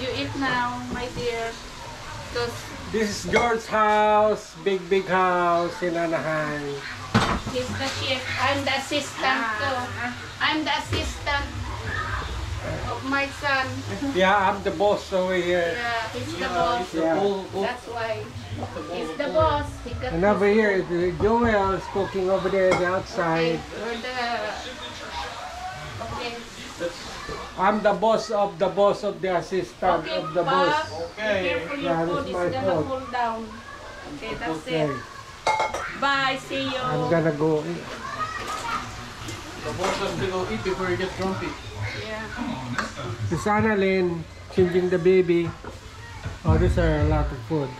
You eat now, my dear. Because This is George's house, big big house in Anaheim. he's the chef. I'm the assistant too. I'm the assistant of my son. Yeah, I'm the boss over here. Yeah, he's the boss. Yeah. That's why. He's the boss. He And over here, the- Joel is cooking over there on the Okay, outside. we're the... Okay. I'm the boss of the boss of the assistant Okay, of the Bob. boss. Be careful your Yeah, food is my gonna fault. cool down. Okay, that's Okay, it. Bye, see you. I'm gonna go. The boss has to go eat before he gets grumpy. Yeah. This Annalyn changing the baby. Oh, these are a lot of food.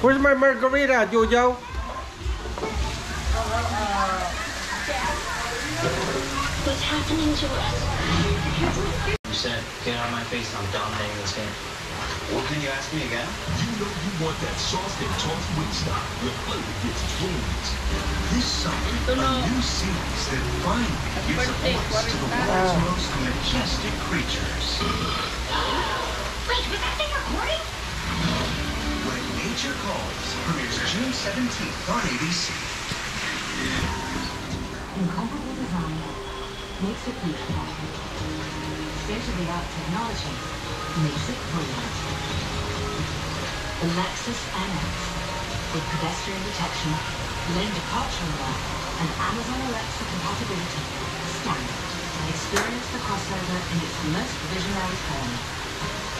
Where's my margarita, Jojo? What's happening to us? You said, get out of my face, I'm dominating this game. What can you ask me again? You know you want that sauce and tossed Wingstop. Your flavor gets twins. This summer, Ito a na. new series that finally gives a voice to the Warren. world's most majestic creatures. Wait, was that thing recording? When Nature Calls premieres June 17th on ABC. Incomparable design makes it beautiful. State-of-the-art technology makes it brilliant. The Lexus NX with pedestrian detection, lane departure alert, and Amazon Alexa compatibility. Standard. Experience the crossover in its most visionary form.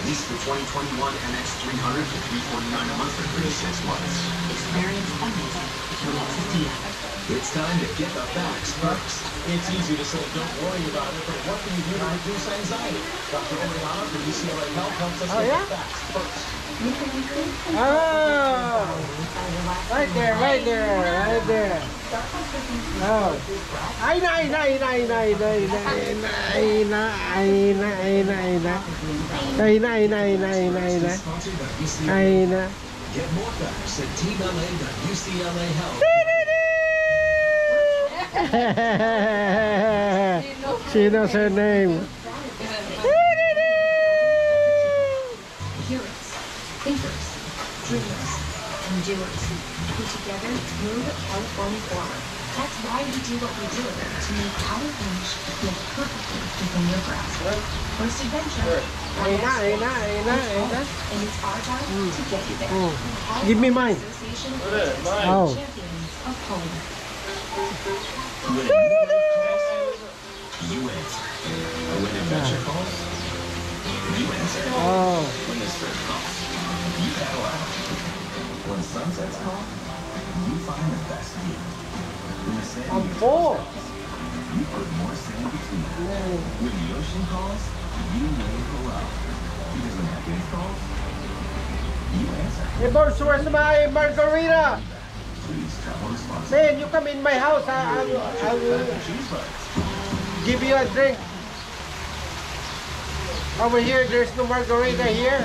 Lease the 2021 NX 300 for 349 a month for 36 months. Experience amazing with your Lexus dealer. It's time to get the facts first. It's easy to say don't worry about it, but what can you do to reduce anxiety? Dr. Oriana from UCLA Health helps us Oh, get yeah? the facts first. Oh, right there, right there, right there. Oh. Ay na, ay na, ay na, ay na, ay na, ay na, ay na, ay na, ay na, ay na. Ay na, ay na, ay na, ay na, ay na. Sponsored by UCLA. Ay na. Get more facts at teamla.ucla health. she knows her name. Dreamers, and doers who together move California forward. That's why we do what we do to make California feel perfectly within your grasp. First adventure, Ay na, ay na, ay na, ay na. and it's our job to get you there. Mm. Give me mine. Association Look it, mine. Oh. Champions of Home. When a new wave calls, you answer. When adventure calls, you answer. Oh. When the surf calls, out. When sunsets call, you find the best view. When the sand I'm full. you put more sand between them. When the ocean calls, you wave hello. Because when happiness calls, you answer. Hey, boss, where's my margarita? Please travel responsibly. Man, you come in my house, I, I, will, I will give you a drink. Over here, there's no margarita here.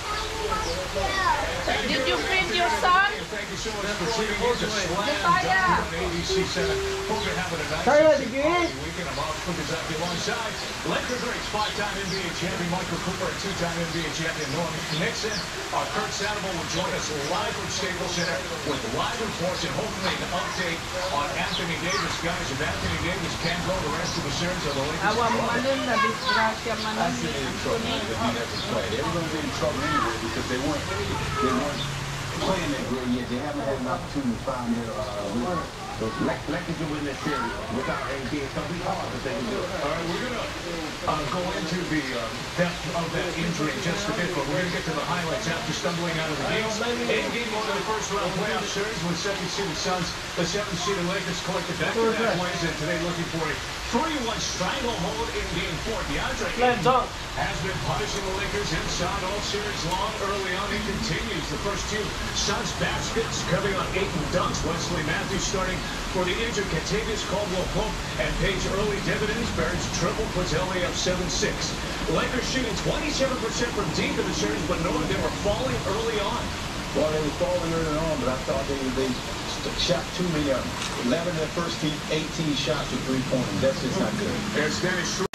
for tuning in to Slam Dunk on ABC Center. Hope you're having a nice Kaya, did you eat? weekend. I'm Bob Cook is alongside Lakers Greats, five-time NBA champion Michael Cooper and two-time NBA champion Norm Nixon. Uh, Kurt Sandoval will join us live from Staples Center with live reports and hopefully an update on Anthony Davis. Guys, if Anthony Davis can go the rest of the series of the Lakers. Awa mo manon na disgrasya manon ni Anthony. Everyone's in trouble anyway because they weren't they weren't playing that great yet. They haven't had an opportunity to find their uh, rhythm. So Lak- Lakers can win this series without AD. It's going to be hard, but they can do it. All right, we're going to uh, go into the uh, depth of that injury in just a bit, but we're going to get to the highlights after stumbling out of the gates. In game one of the first round playoff series with second-seeded Suns, the seventh-seeded Lakers collected back-to-back wins, and today looking for a 3-1 stranglehold in game four. DeAndre Ayton has been punishing the Lakers inside all series long. Early on, he continues the first two Suns baskets coming on Ayton dunks. Wesley Matthews starting for the injured Kentavious Caldwell-Pope and Page early dividends. Barrett's triple puts LA up 7-6. Lakers shooting 27% from deep in the series, but knowing they were falling early on. Well, they were falling early on, but I thought they they st- shot many of them. 11 in the first team, 18 shots with three-pointers. That's just not good. There's Dennis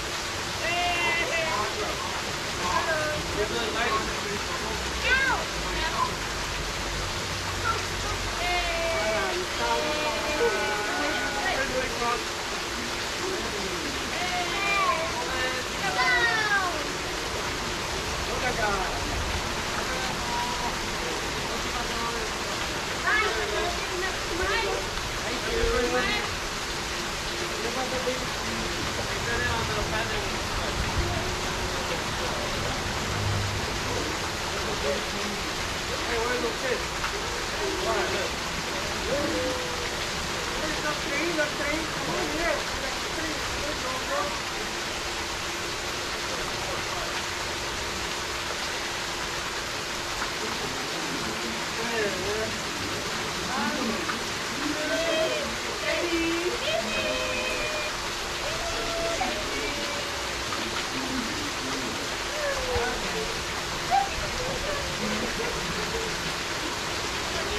Yeah.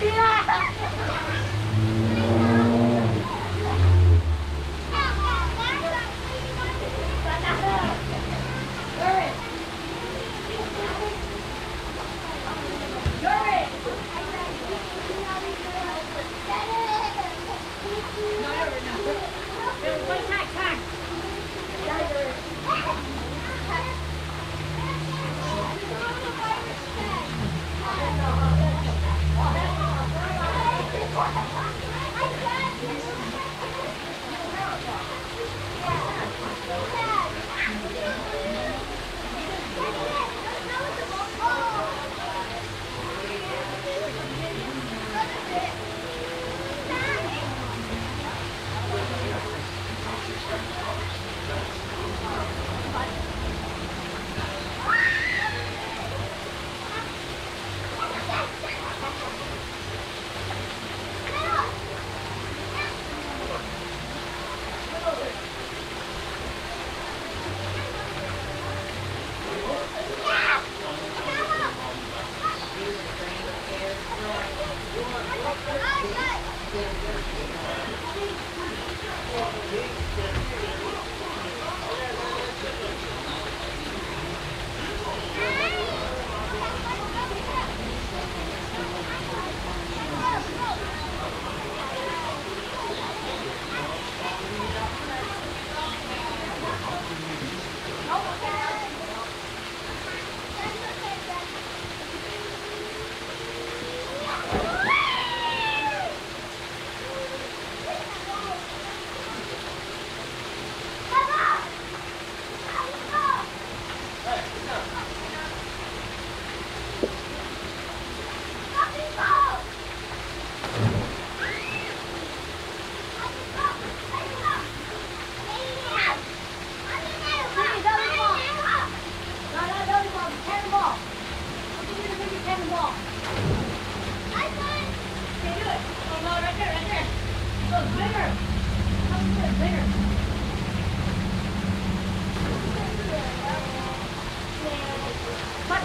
Yeah! wall. Nice Oh, no,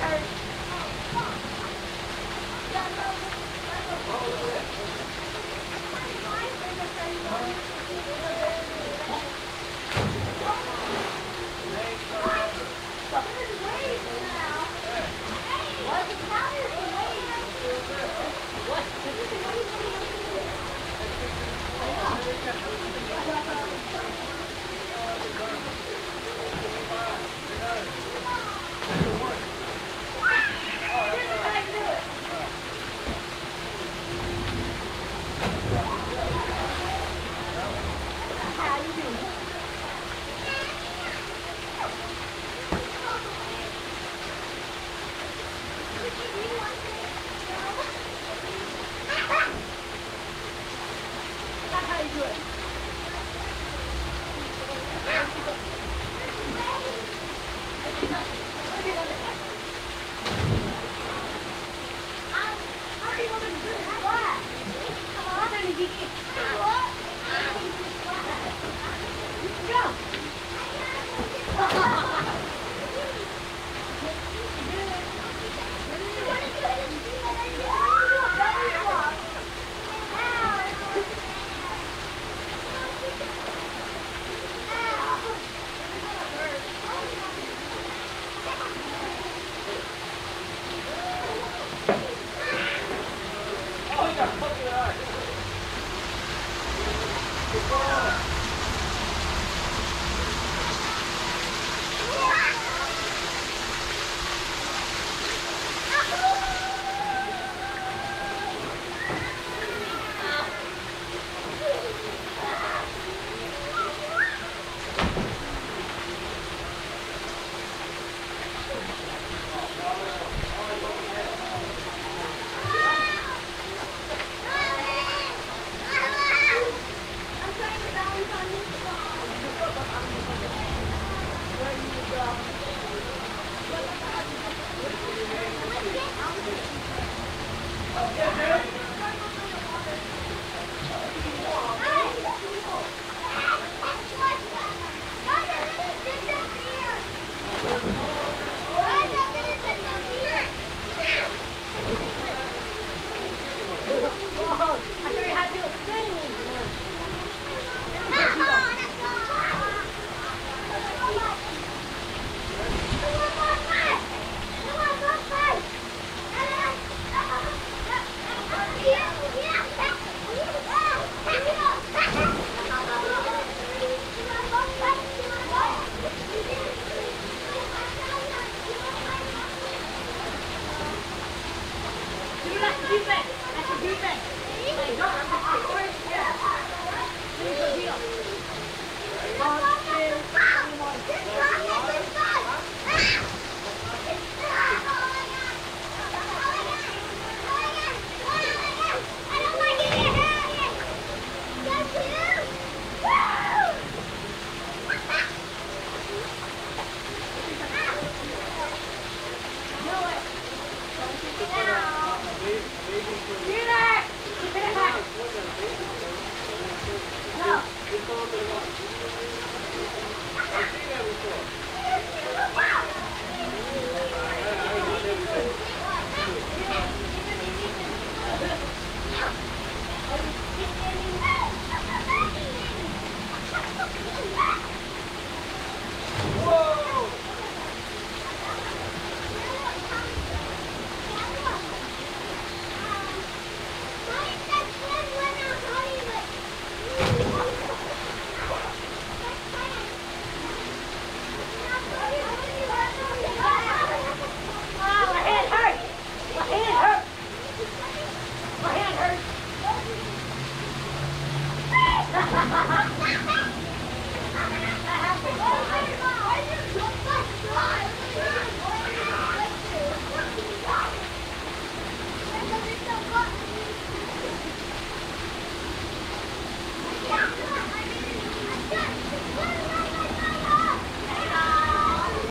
right